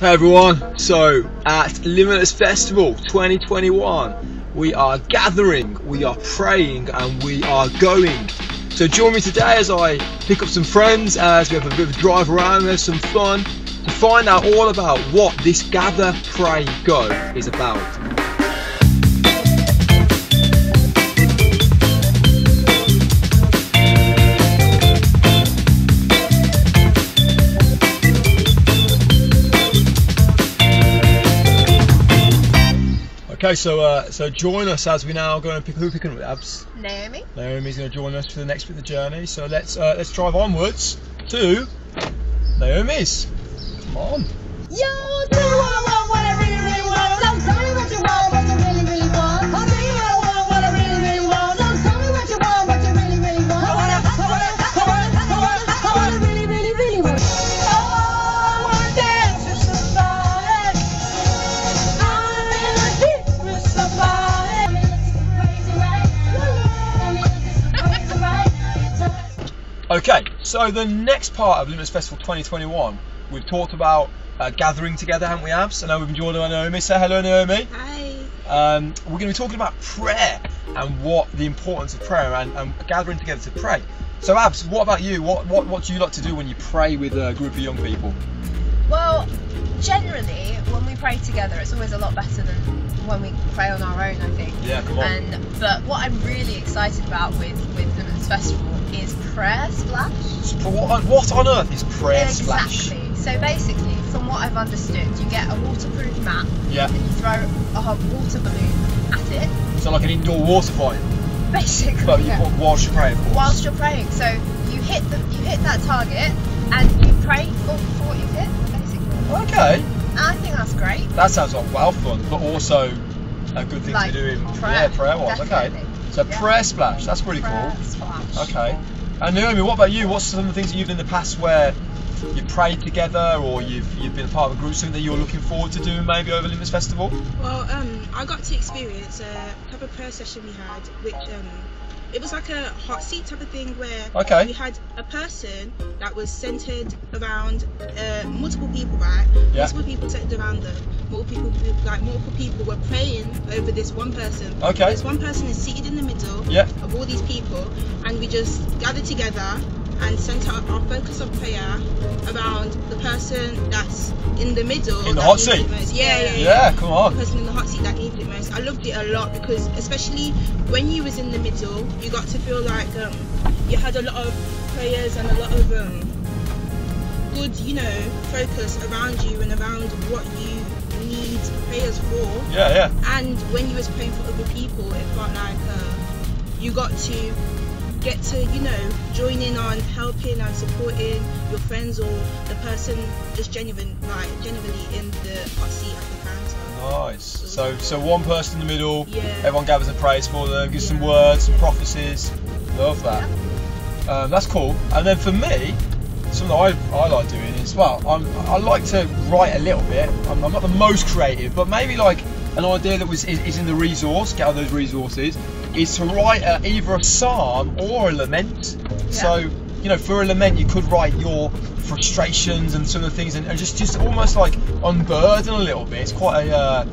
Hey everyone, so at Limitless Festival 2021, we are gathering, we are praying, and we are going. So join me today as I pick up some friends, as we have a bit of a drive around, have some fun, to find out all about what this Gather, Pray, Go is about. Okay, so uh, so join us as we now go and pick who picking up abs. Naomi. Naomi's going to join us for the next bit of the journey. So let's uh, let's drive onwards to Naomi's. Come on. Yo, Okay, so the next part of Limitless Festival 2021, we've talked about uh, gathering together, haven't we, Abs? I know we've been joined by Naomi. Say hello, Naomi. Hi. Um, we're going to be talking about prayer and what the importance of prayer and, and gathering together to pray. So, Abs, what about you? What, what what do you like to do when you pray with a group of young people? Well, generally, when we pray together, it's always a lot better than when we pray on our own. I think. Yeah, come on. And but what I'm really excited about with with Limitless Festival is prayer splash. So what, on- what on earth is prayer splash? Exactly. So basically, from what I've understood, you get a waterproof mat Yeah, and you throw a water balloon at it. so like an indoor water fight, Basically. but you yeah. put whilst you're praying, of course. whilst you're praying. So you hit the you hit that target and you pray oh, for, for what you've hit. Okay, I think that's great. that sounds like well fun, but also a good thing Like to do in prayer, yeah prayer wise. Okay, so Yeah. prayer splash, that's pretty Prayer cool. splash. Okay. And Naomi, what about you? What's some of the things that you've done in the past where you prayed together or you've you've been a part of a group, something that you're looking forward to doing maybe over Limitless Festival? Well, um, I got to experience a type of prayer session we had, which um, it was like a hot seat type of thing where Okay. we had a person that was centered around uh, multiple people, right? Yeah. Multiple people centered around them. Multiple people, like multiple people were praying over this one person. Okay. This one person is seated in the middle Yeah. of all these people, and we just gathered together and sent out our focus of prayer around the person that's in the middle. In the hot seat? Yeah, yeah, yeah Yeah, come on. The person in the hot seat that needed it most. I loved it a lot because especially when you was in the middle, you got to feel like um, you had a lot of prayers and a lot of um, good, you know, focus around you and around what you need prayers for. Yeah, yeah. And when you was praying for other people, it felt like uh, you got to get to, you know, join in on helping and supporting your friends or the person just genuine, like genuinely in the hot seat at the counter. Nice. So so one person in the middle, Yeah. everyone gathers and prays for them, gives some words, some prophecies. Love that. Um, that's cool. And then for me, something I, I like doing is well, I'm, I like to write a little bit. I'm, I'm not the most creative, but maybe like an idea that was is, is in the resource, gather those resources, is to write a, either a psalm or a lament. So you know, for a lament, you could write your frustrations and some of the things, and, and just just almost like unburden a little bit. It's quite a uh,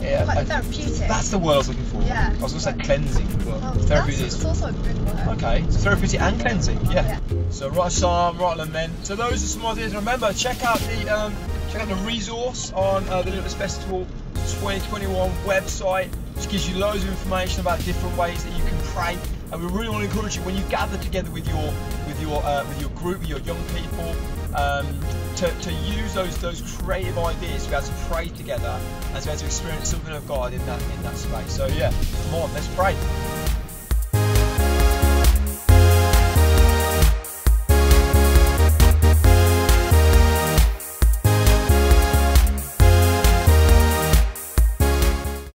yeah, Quite a- therapeutic. that's the word I was looking for. Yeah. I was going to say cleansing, but Oh, therapeutic that's, it's also a good word. Okay, so therapeutic and cleansing, yeah. Yeah. So write a psalm, write a lament. So those are some ideas. Remember, check out the um, check out the resource on uh, the Limitless Festival 2021 website, which gives you loads of information about different ways that you can pray. And we really want to encourage you when you gather together with your with your uh, with your group, with your young people, um, to, to use those those creative ideas to be able to pray together and to be able to experience something of God in that in that space. So yeah, come on, let's pray.